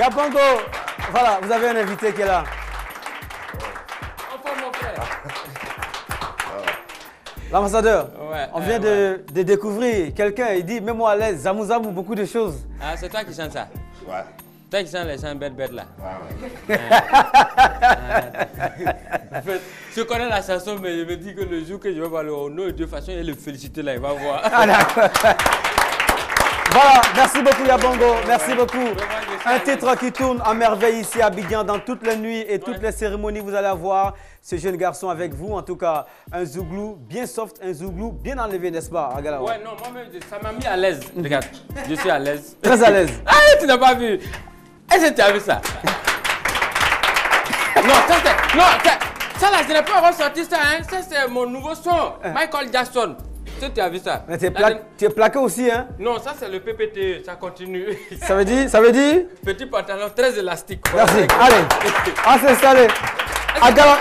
Yapango, voilà, vous avez un invité qui est là. L'ambassadeur, on vient de, découvrir quelqu'un, il dit, mets-moi à l'aise, zamou zamou, beaucoup de choses. Ah, c'est toi qui chante ça? Ouais. Toi qui chante les chants bêtes bêtes là? Ouais, ouais. En fait, je connais la chanson, mais je me dis que le jour que je vais voir le nom de toute façon, il le féliciter là, il va voir. Ah, d'accord. Voilà, merci beaucoup Yabongo, merci beaucoup. Un titre qui tourne en merveille ici à Abidjan dans toutes les nuits et toutes les cérémonies. Vous allez avoir ce jeune garçon avec vous. En tout cas, un zouglou bien soft, un zouglou bien enlevé, n'est-ce pas, Agala Ouais, non, moi-même, ça m'a mis à l'aise. Regarde, je suis à l'aise. Très à l'aise. Ah, tu n'as pas vu? Est-ce que tu as vu ça? Non, ça c'est. Non, ça, ça là, je n'ai pas ressorti ça, hein. Ça c'est mon nouveau son. Michael Jackson. Tu tu as vu ça Mais tu es, pla- tu plaqué aussi, hein Non, ça c'est le PPT, ça continue. Ça veut dire, ça veut dire? Petit pantalon très élastique. Merci. Allez, à s'installer. Agala.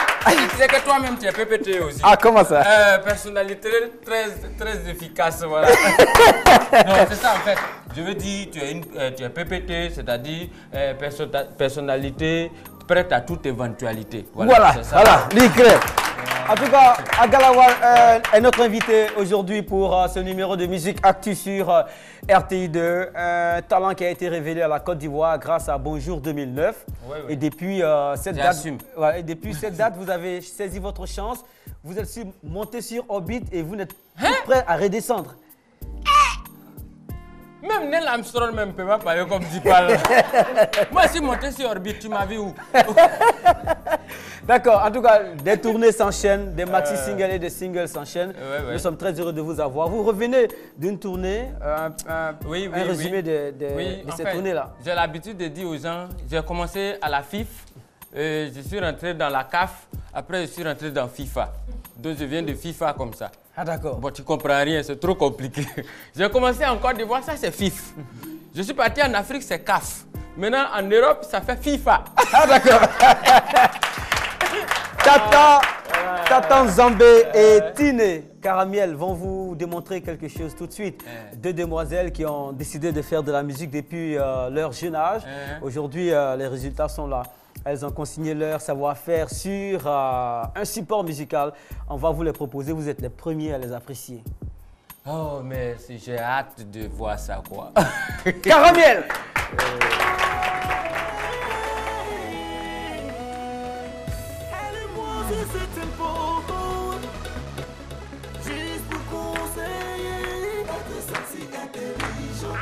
C'est que toi-même tu es PPT aussi? Ah, comment ça? Euh, personnalité très, très efficace, voilà. non, c'est ça en fait. Je veux dire, tu es, une, euh, tu es PPT, c'est-à-dire euh, perso- personnalité prête à toute éventualité. Voilà, ça. voilà, l'icré. En tout cas, Agalawa euh, est notre invité aujourd'hui pour euh, ce numéro de musique Actu sur euh, RTI2. Un talent qui a été révélé à la Côte d'Ivoire grâce à Bonjour 2009. Ouais, ouais. Et depuis euh, cette date, J'assume. ouais, et depuis cette date, vous avez saisi votre chance. Vous êtes monté sur orbite et vous n'êtes Hein? plus prêt à redescendre. Même Neil Armstrong ne peut pas parler comme tu parles. Moi, si monté sur orbite, tu m'as vu où? D'accord, en tout cas, des tournées s'enchaînent, des maxi singles et des singles s'enchaînent. Ouais, ouais. Nous sommes très heureux de vous avoir. Vous revenez d'une tournée, euh, Oui, un résumé oui. de, de- cette tournée-là. J'ai l'habitude de dire aux gens, j'ai commencé à la FIF, je suis rentré dans la CAF, après je suis rentré dans FIFA. Donc je viens de FIFA comme ça. Ah d'accord. Bon, tu comprends rien, c'est trop compliqué. J'ai commencé en Côte d'Ivoire, ça c'est FIF. Je suis parti en Afrique, c'est CAF. Maintenant en Europe, ça fait FIFA. Ah d'accord. Tata, Tata Zambé et Tine Caramiel vont vous démontrer quelque chose tout de suite. Deux demoiselles qui ont décidé de faire de la musique depuis euh, leur jeune âge. Aujourd'hui, euh, les résultats sont là. Elles ont consigné leur savoir-faire sur euh, un support musical. On va vous les proposer. Vous êtes les premiers à les apprécier. Oh, mais si j'ai hâte de voir ça, quoi. Intelligent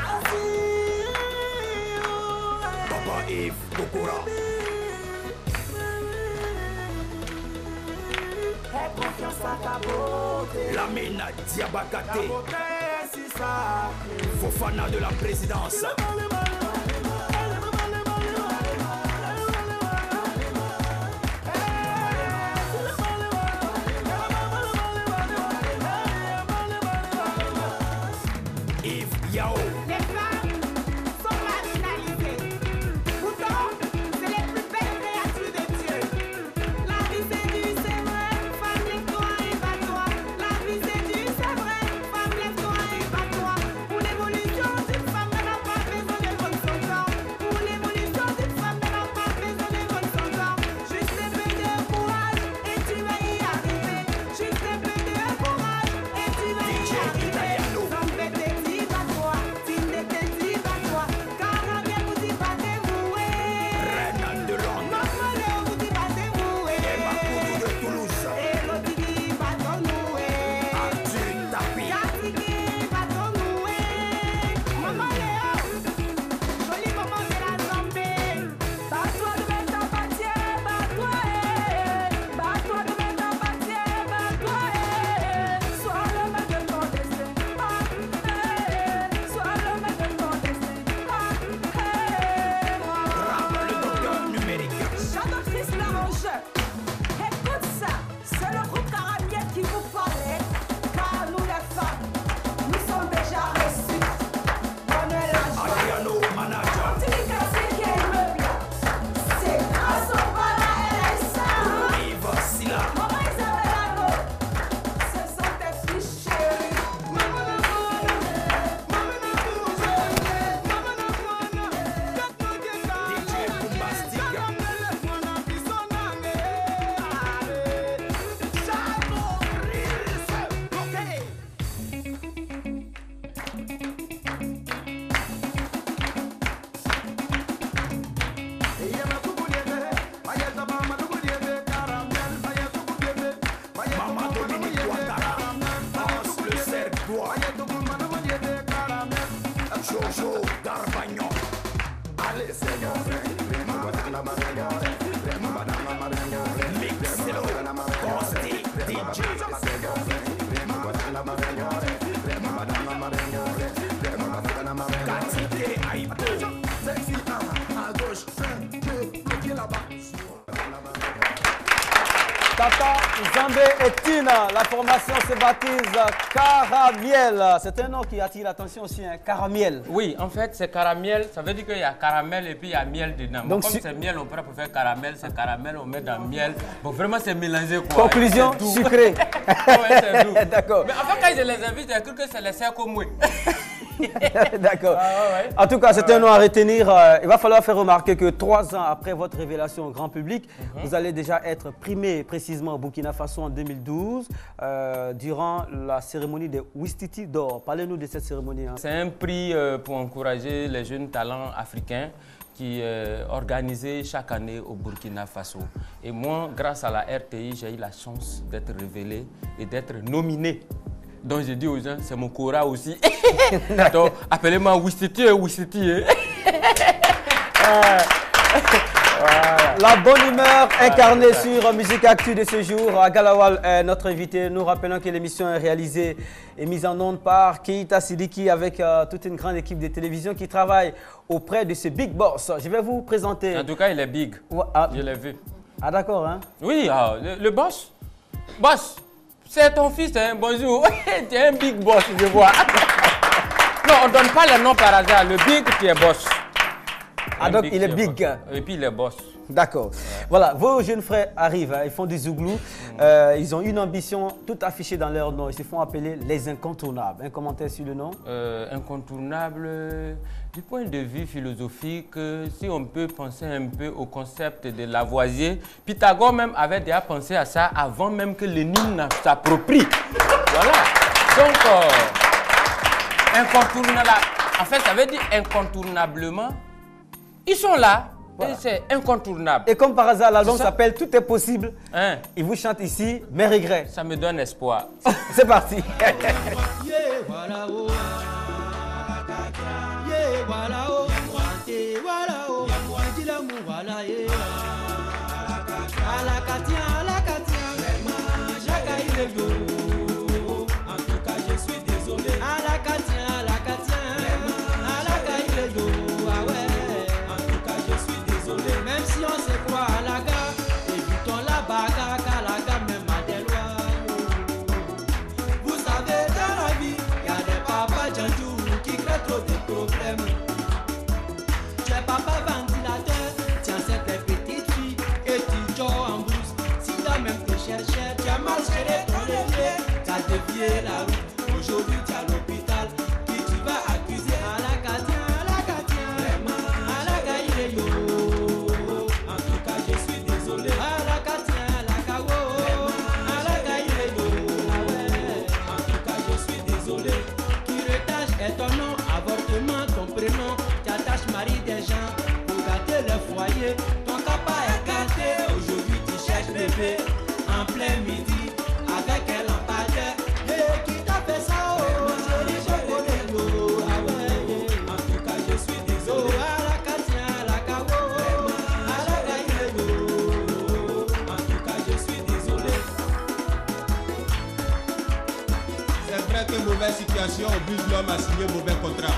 Papa Yves Kokora. Confiance à ta beauté Diabakate. Beauté, c'est ça Fofana de la présidence. Tata Zambé et Tina, la formation se baptise Caramiel. C'est un nom qui attire l'attention aussi, hein, Caramiel. Oui, en fait, c'est caramel. Ça veut dire qu'il y a caramel et puis il y a miel dedans. Donc, comme c'est miel, on pourrait faire caramel. C'est caramel, on met dans miel. Bon, vraiment, c'est mélangé quoi. Conclusion, sucré. Ouais, c'est doux. D'accord. Mais en fait, quand je les invite, j'ai cru que c'est les cercles. D'accord. Ah, ouais. En tout cas, c'est un nom à retenir. Euh, Il va falloir faire remarquer que trois ans après votre révélation au grand public, Mhm. vous allez déjà être primé précisément au Burkina Faso en 2012 euh, durant la cérémonie des Wistiti d'or. Parlez-nous de cette cérémonie. hein. C'est un prix euh, pour encourager les jeunes talents africains qui est organisé chaque année au Burkina Faso. Et moi, grâce à la RTI, j'ai eu la chance d'être révélé et d'être nominé. Donc j'ai dit aux gens, c'est mon Cora aussi. Donc appelez-moi Wistiti, Wistiti. La bonne humeur incarnée sur Musique Actu de ce jour. Galawal est notre invité. Nous rappelons que l'émission est réalisée et mise en onde par Keita Sidiki avec euh, toute une grande équipe de télévision qui travaille auprès de ce big boss. Je vais vous présenter. En tout cas, il est big. Ouais, ah, Je l'ai vu. ah, d'accord, hein? Oui, ah, le, le boss. Boss, c'est ton fils, hein? Bonjour. tu es un big boss, je vois. non, on donne pas le nom par hasard. Le big, tu es boss. Ah, donc il est big. Et puis il est boss. D'accord. Voilà, vos jeunes frères arrivent, hein, ils font du zouglou. Euh, ils ont une ambition toute affichée dans leur nom. Ils se font appeler les incontournables. Un commentaire sur le nom? Euh, incontournable du point de vue philosophique, si on peut penser un peu au concept de Lavoisier, Pythagore même avait déjà pensé à ça avant même que Lénine ne s'approprie. Voilà. Donc, euh, incontournable, en fait, ça veut dire incontournablement, ils sont là et c'est incontournable. Et comme par hasard, l'album s'appelle Tout est possible. Hein, Ils vous chantent ici Mes regrets. ça me donne espoir. C'est parti. Yeah, voilà oh. Yeah, voilà oh. Wante, voilà oh. Dis mauvaise situation oblige l'homme à signer mauvais contrat.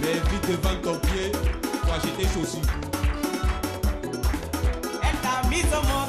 Mais vite devant ton pied pour acheter chaussures. Elle t'a mis au monde,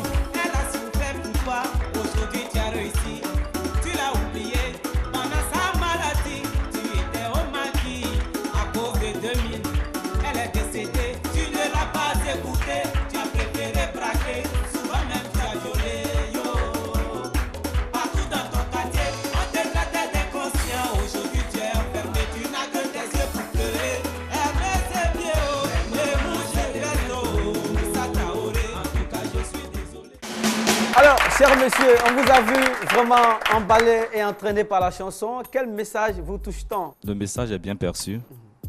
Monsieur, on vous a vu vraiment emballé et entraîné par la chanson. Quel message vous touche tant Le message est bien perçu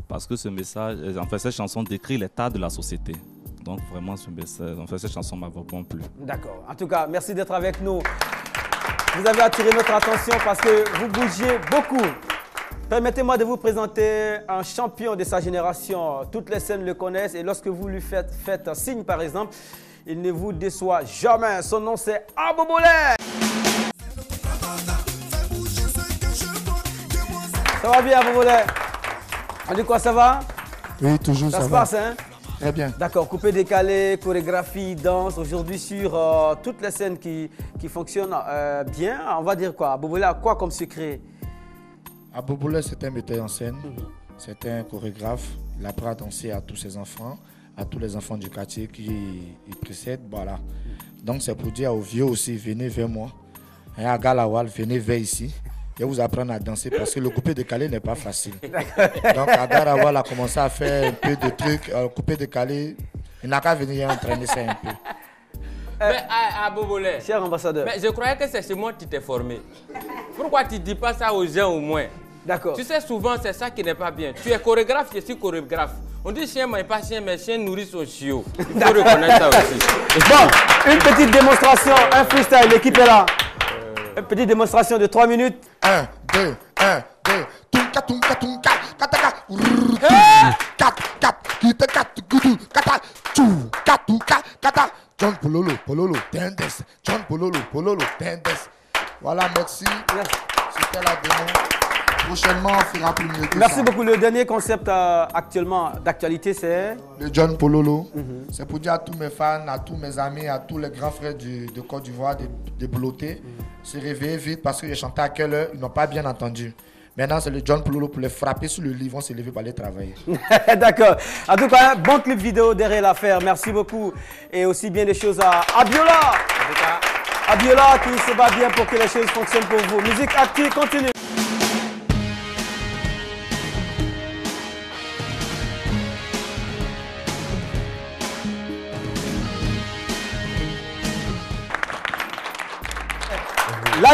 parce que ce message, euh, en fait, cette chanson décrit l'état de la société. Donc vraiment, ce message, en fait, cette chanson m'a vraiment plu. D'accord. En tout cas, merci d'être avec nous. Vous avez attiré notre attention parce que vous bougez beaucoup. Permettez-moi de vous présenter un champion de sa génération. Toutes les scènes le connaissent et lorsque vous lui faites, faites un signe, par exemple, il ne vous déçoit jamais. Son nom, c'est Abouboulé. Ça va bien, Abouboulé On dit quoi, ça va? Oui, toujours Ça, ça, se va. passe, hein? Très bien. D'accord, coupé décalé, chorégraphie, danse. Aujourd'hui sur euh, toutes les scènes qui, qui fonctionnent euh, bien, on va dire quoi? Bobola a quoi comme secret? Aboboulé, c'est un metteur en scène, c'est un chorégraphe. Il apprend à danser à tous ses enfants, à tous les enfants du quartier qui il précèdent. Voilà. Donc c'est pour dire aux vieux aussi, venez vers moi. Et à Galawal, venez vers ici. Et vous apprendre à danser parce que le coupé décalé n'est pas facile. Donc à Galawal a commencé à faire un peu de trucs. euh, coupé décalé, il n'a qu'à venir entraîner ça un peu. Mais à, à Bobolé, Cher ambassadeur. mais je croyais que c'est chez moi que tu t'es formé. Pourquoi tu ne dis pas ça aux gens au moins? D'accord. Tu sais, souvent, c'est ça qui n'est pas bien. Tu es chorégraphe, je suis chorégraphe. On dit chien mais pas chien, mais chien nourrit son chiot. Il faut reconnaître ça aussi. Bon, une petite démonstration, un freestyle, l'équipe est là. Une petite démonstration de 3 minutes. 1, 2, 1, 2. Tunka, tunka, tunka, kataka. Kat, kat, kita, kat, gudu, kata, tchou, kat, tunka, kata. John Pololo, Pololo, Tendes. John Pololo, Pololo, Tendes. Voilà, merci. C'était la démo. Prochainement, on fera plus mieux que Merci ça. beaucoup. Le dernier concept euh, actuellement d'actualité, c'est Le John Pololo, c'est pour dire à tous mes fans, à tous mes amis, à tous les grands frères du- de Côte d'Ivoire, des, des Bloutés, se réveiller vite parce que j'ai chanté à quelle heure, ils n'ont pas bien entendu. Maintenant, c'est le John Pololo pour les frapper sur le lit, ils vont se lever pour aller travailler. D'accord. En tout cas, bon clip vidéo derrière l'affaire. Merci beaucoup. Et aussi bien des choses à Abiola. Abiola qui se bat bien pour que les choses fonctionnent pour vous. Musique active, continue.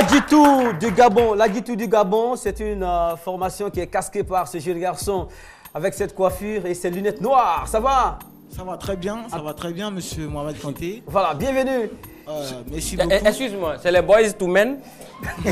L'Adjitou du Gabon. L'Adjitou du Gabon, c'est une euh, formation qui est casquée par ce jeune garçon avec cette coiffure et ses lunettes noires. Ça va? Ça va très bien, ça va très bien, monsieur Mohamed Kanté. Voilà, bienvenue. Euh, merci Eh, beaucoup. eh, Excuse-moi, c'est les boys to men?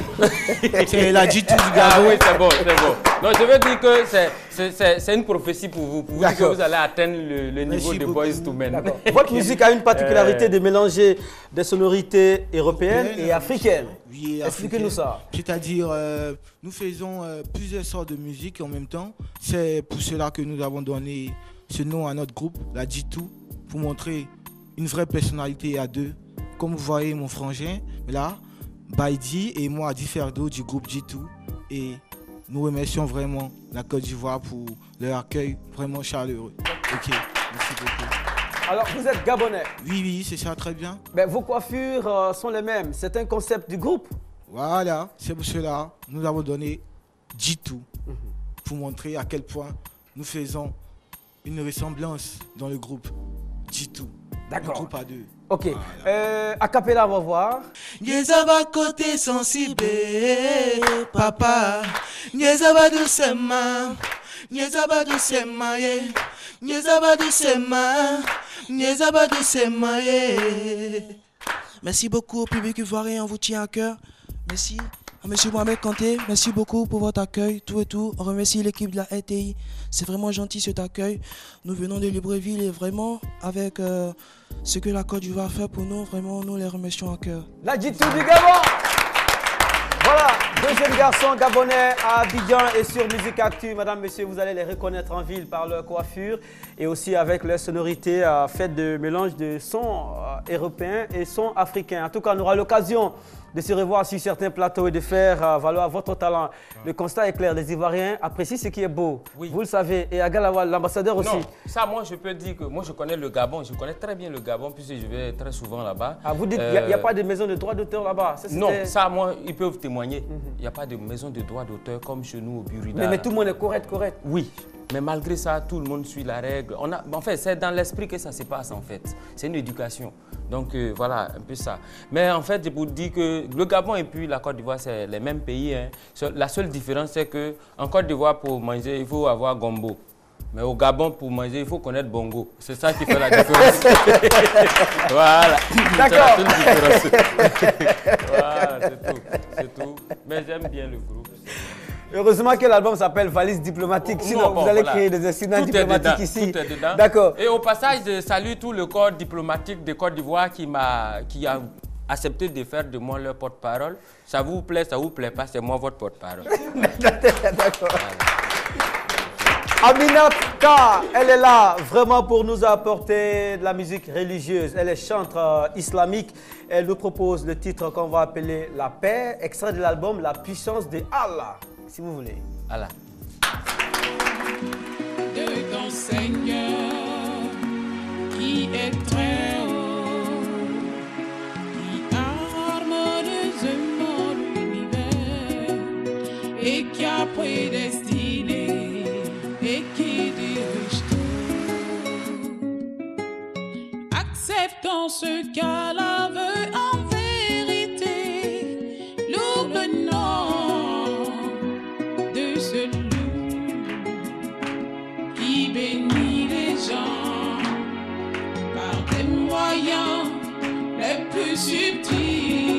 C'est la G2 du Ah Gabon. oui, c'est bon, c'est bon. Non, je veux dire que c'est- une prophétie pour vous, pour vous dire que vous allez atteindre le, le niveau de beaucoup. boys to men. Votre musique a une particularité Euh. de mélanger des sonorités européennes et africaines. Oui, Expliquez-nous ça. C'est-à-dire, euh, nous faisons euh, plusieurs sortes de musique en même temps. C'est pour cela que nous avons donné ce nom à notre groupe, la G2, pour montrer une vraie personnalité à deux. Comme vous voyez, mon frangin, là, Baidi et moi, Differdo du groupe G2. Et nous remercions vraiment la Côte d'Ivoire pour leur accueil vraiment chaleureux. Ok, merci beaucoup. Alors, vous êtes gabonais. Oui, oui, c'est ça, très bien. Ben, vos coiffures euh, sont les mêmes. C'est un concept du groupe. Voilà, c'est pour cela nous avons donné G2 pour montrer à quel point nous faisons une ressemblance dans le groupe G2. D'accord. Un groupe à deux. Ok. Euh, a on va voir. Nyezaba côté sensible, papa. Nyezaba doucement, nyezaba doucement, yeah. Nyezaba doucement, nyezaba doucement. Merci beaucoup au public ivoirien, on vous tient à cœur. Merci Monsieur Mohamed Kanté, merci beaucoup pour votre accueil, tout et tout. On remercie l'équipe de la RTI, c'est vraiment gentil cet accueil. Nous venons de Libreville et vraiment avec euh, ce que la Côte d'Ivoire fait pour nous, vraiment nous les remercions à cœur. La Jitu du Gabon. Voilà, deux jeunes garçons gabonais à Abidjan et sur Musique Actu. Madame, monsieur, vous allez les reconnaître en ville par leur coiffure et aussi avec leur sonorité euh, faite de mélange de sons euh, européens et sons africains. En tout cas, on aura l'occasion de se revoir sur certains plateaux et de faire euh, valoir votre talent. Le constat est clair, les Ivoiriens apprécient ce qui est beau. Vous le savez. Et à Galawa, l'ambassadeur aussi. Non, ça, moi, je peux dire que moi, je connais le Gabon. Je connais très bien le Gabon puisque je vais très souvent là-bas. Ah, vous dites qu'il n'y a, il y a pas de maison de droit d'auteur là-bas Ça, Non, ça, moi, ils peuvent témoigner. Il n'y a pas de maison de droit d'auteur comme chez nous au Burida. mais, mais tout le monde est correct, correct. Oui, mais malgré ça, tout le monde suit la règle. On a, en fait, c'est dans l'esprit que ça se passe, en fait. C'est une éducation. Donc, euh, voilà, un peu ça. Mais en fait, je vous dis que le Gabon et puis la Côte d'Ivoire, c'est les mêmes pays. hein. La seule différence, c'est que en Côte d'Ivoire, pour manger, il faut avoir gombo. Mais au Gabon, pour manger, il faut connaître bongo. C'est ça qui fait la différence. voilà. D'accord. Voilà, c'est tout. C'est tout. Mais j'aime bien le groupe. Heureusement que l'album s'appelle Valise diplomatique, sinon Non, bon, vous allez voilà. créer des incidents Tout diplomatiques ici. D'accord. Et au passage, je salue tout le corps diplomatique de Côte d'Ivoire qui, m'a, qui a accepté de faire de moi leur porte-parole. Ça vous plaît, ça vous plaît pas, c'est moi votre porte-parole. D'accord. Aminat K, elle est là vraiment pour nous apporter de la musique religieuse. Elle est chanteur islamique. Elle nous propose le titre qu'on va appeler La paix, extrait de l'album La puissance de Allah, si vous voulez. Allah. de ton Seigneur qui est très haut, qui harmonieusement l'univers et qui a prédestiné et qui dirige tout. Acceptons ce qu'Allah veut les plus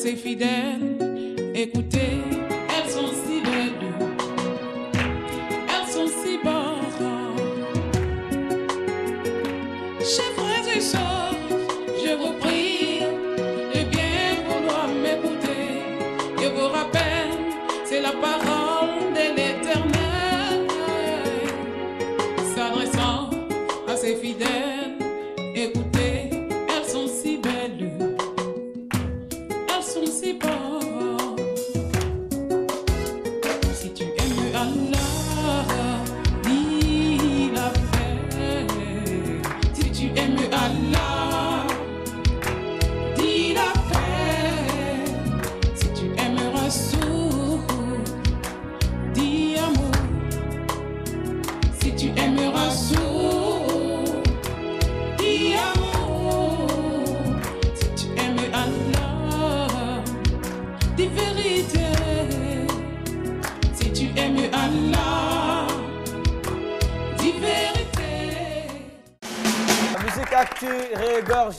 à ses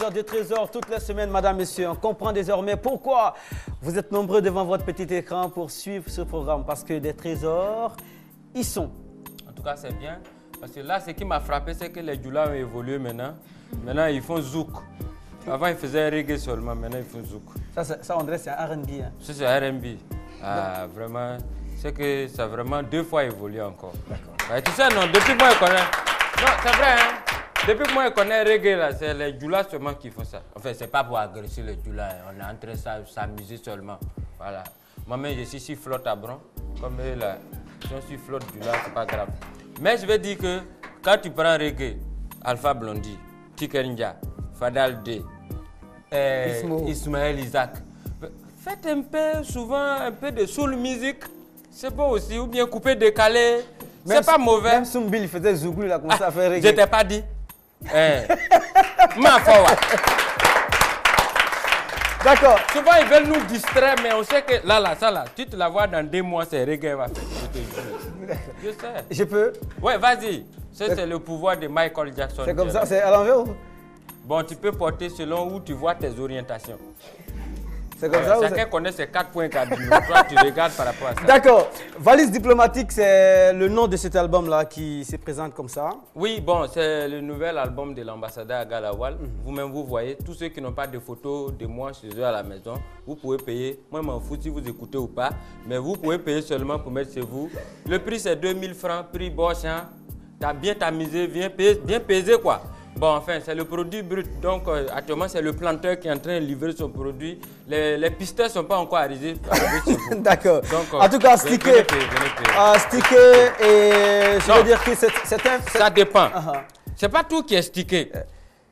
régorge des trésors toutes les semaines, madame, messieurs. On comprend désormais pourquoi vous êtes nombreux devant votre petit écran pour suivre ce programme. Parce que des trésors, ils sont. En tout cas, c'est bien. Parce que là, ce qui m'a frappé, c'est que les Djoula ont évolué maintenant. Maintenant, ils font zouk. Avant, ils faisaient reggae seulement. Maintenant, ils font zouk. Ça, ça André, c'est RB. hein. Ça, c'est RB. Ah, vraiment. C'est que ça a vraiment deux fois évolué encore. D'accord. tu sais, non, depuis moi, je connais. Non, c'est vrai, hein. Depuis que moi, je connais reggae, là, c'est les Djoula seulement qui font ça. Enfin, c'est pas pour agresser les Djoula. hein. On est en train de s'a- s'amuser seulement. Voilà. Moi-même, je suis si flotte à bron. Comme eux, là. Si on suit flotte Djoula, c'est pas grave. Mais je vais dire que quand tu prends reggae, Alpha Blondie, Tikerinja, Fadal D, Ismo. Ismaël Isaac. Faites un peu, souvent, un peu de soul music. C'est bon aussi. Ou bien couper, décaler. C'est pas mauvais. Même Soumbil faisait Zouglou, il a commencé à faire reggae. Je t'ai pas dit. Eh. Ma foi. D'accord. Souvent, ils veulent nous distraire, mais on sait que là, là, ça, là, tu te la vois dans deux mois, c'est reggae. va faire. Je te jure. Je sais. Je peux Ouais, vas-y. Ça, c'est le pouvoir de Michael Jackson. C'est comme ça, c'est à l'envers ou? Bon, tu peux porter selon où tu vois tes orientations. C'est comme Ouais, ça Chacun connaît ses quatre points cardinaux. Toi, tu regardes par rapport à ça. D'accord. Valise diplomatique, c'est le nom de cet album-là qui se présente comme ça. Oui, bon, c'est le nouvel album de l'ambassadeur Galawal. Mhm. Vous-même, vous voyez, tous ceux qui n'ont pas de photos de moi chez eux à la maison, vous pouvez payer. Moi, je m'en fous si vous écoutez ou pas, mais vous pouvez payer seulement pour mettre chez vous. Le prix, c'est 2000 francs, prix Bosch. Hein. Tu as bien tamisé, bien pesé, bien pesé, quoi. Bon, enfin, c'est le produit brut. Donc, euh, actuellement, c'est le planteur qui est en train de livrer son produit. Les, les pisteurs ne sont pas encore arrivés. D'accord. Euh, En tout cas, sticker. Ah, sticker et je Non. veux dire que c'est un. Ça dépend. Ah, ah. C'est pas tout qui est stické.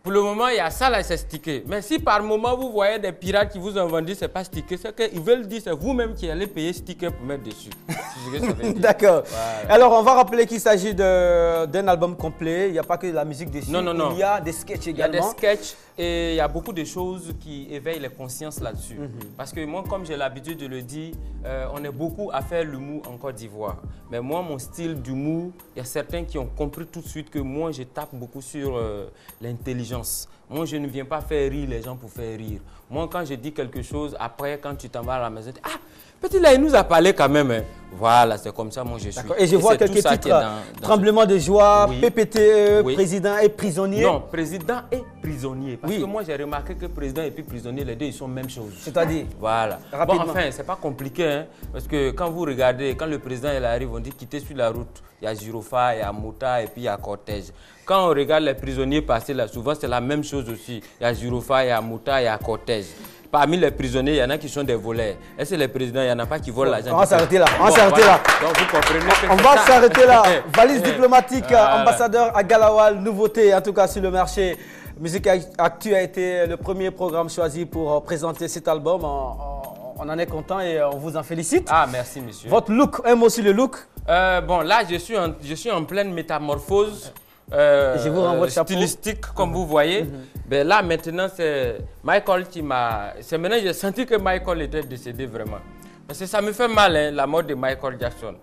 Pour le moment, il y a ça là, c'est stické. Mais si par moment vous voyez des pirates qui vous ont vendu, c'est pas stické, c'est qu'ils veulent dire c'est vous-même qui allez payer sticker pour mettre dessus. D'accord. Voilà. Alors, on va rappeler qu'il s'agit d'un album complet. Il n'y a pas que de la musique dessus. Non, non, non. Il y a des sketchs Il y a des également. sketchs et il y a beaucoup de choses qui éveillent les consciences là-dessus. Mhm. Parce que moi, comme j'ai l'habitude de le dire, euh, on est beaucoup à faire l'humour en Côte d'Ivoire. Mais moi, mon style d'humour, il y a certains qui ont compris tout de suite que moi, je tape beaucoup sur euh, l'intelligence. Moi, je ne viens pas faire rire les gens pour faire rire. Moi, quand je dis quelque chose, après, quand tu t'en vas à la maison, tu dis, ah, petit là, il nous a parlé quand même. hein. Voilà, c'est comme ça, moi, je suis. Et je vois quelques titres. qui dans- dans ce- Tremblement de joie, Oui. PPTE, Oui. E, président et prisonnier. Non, président et prisonnier. Parce Oui. que moi, j'ai remarqué que président et puis prisonnier, les deux, ils sont même chose. C'est-à-dire Voilà. Rapidement. Bon, enfin, c'est pas compliqué, hein, parce que quand vous regardez, quand le président il arrive, on dit quitter sur la route. Il y a Girofa, il y a Mota et puis il y a cortège. Quand on regarde les prisonniers passer là, souvent c'est la même chose aussi. Il y a Girofa, il y a Mota, il y a cortège. Parmi les prisonniers, il y en a qui sont des voleurs. Est-ce que les présidents, il n'y en a pas qui volent l'argent on va s'arrêter là, on va Bon, s'arrêter voilà. là. Donc vous comprenez que On va s'arrêter là. Valise diplomatique, Voilà. ambassadeur à Galawal, nouveauté en tout cas sur le marché. Musique Actu a été le premier programme choisi pour euh, présenter cet album. On, en est content et on vous en félicite. Ah, merci, monsieur. Votre look, un mot sur le look. Euh, bon, là, je suis en, je suis en pleine métamorphose. euh, Je vous renvoie le chapeau. stylistique, comme vous voyez. Ben là, maintenant, c'est Michael qui m'a. C'est maintenant j'ai senti que Michael était décédé vraiment. Parce que ça me fait mal, hein, la mort de Michael Jackson.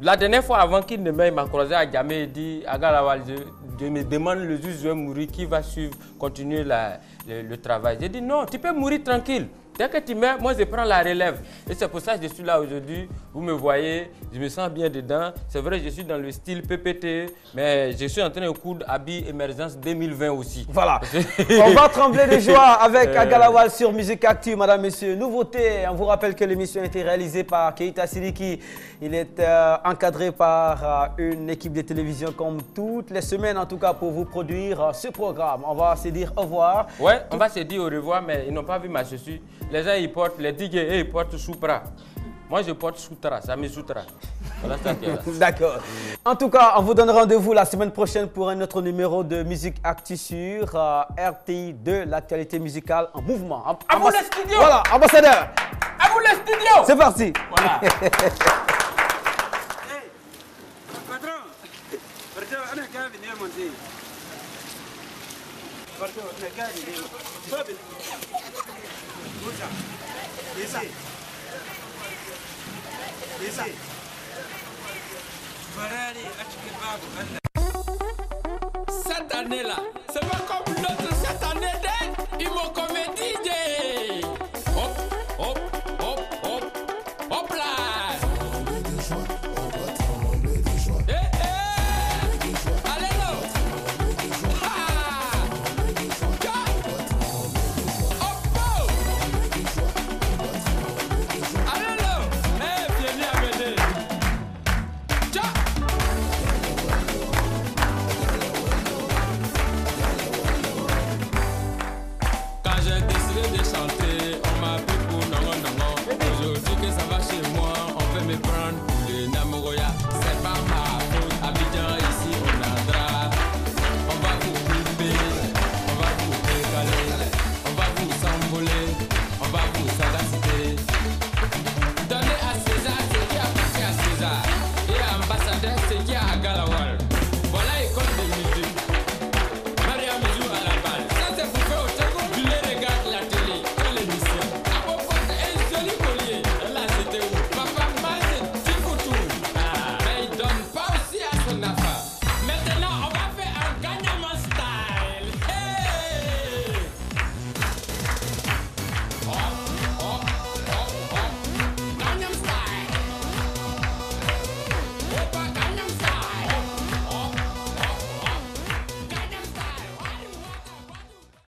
La dernière fois, avant qu'il ne meure, il m'a croisé à Djamé et dit je, me demande le je vais mourir, qui va suivre, continuer le, le travail. J'ai dit non, tu peux mourir tranquille. Dès que tu meurs, moi je prends la relève. Et c'est pour ça que je suis là aujourd'hui. Vous me voyez, je me sens bien dedans. C'est vrai, je suis dans le style PPT, mais je suis en train de coudre Habit Émergence 2020 aussi. Voilà. On va trembler de joie avec Euh, Agalawal sur Musique Actu, madame, messieurs. Nouveauté, on vous rappelle que l'émission a été réalisée par Keita Siliki. Il est euh, encadré par euh, une équipe de télévision comme toutes les semaines, en tout cas, pour vous produire ce programme. On va se dire au revoir. Ouais, on va se dire au revoir, mais ils n'ont pas vu ma chaussure. Les gens, ils portent, les DJ, eux, ils portent Supra. Moi, je porte Sutra, ça me Sutra. Voilà ça qui est là. D'accord. En tout cas, on vous donne rendez-vous la semaine prochaine pour un autre numéro de Musique Actu sur euh, RTI 2, l'actualité musicale en mouvement. Am- À vous les studios Voilà, ambassadeur. À vous les studios C'est parti. Voilà. Esa. Esa. Ferrari a cikin babu Allah. Satanela. Set my heart mal.